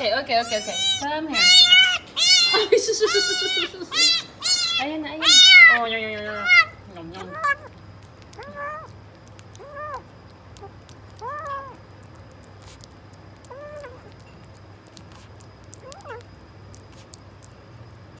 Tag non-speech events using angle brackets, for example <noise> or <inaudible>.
Okay, okay, okay, okay. Come here. <laughs> Ayan <laughs> ayan. Oh, yun, yun, yun,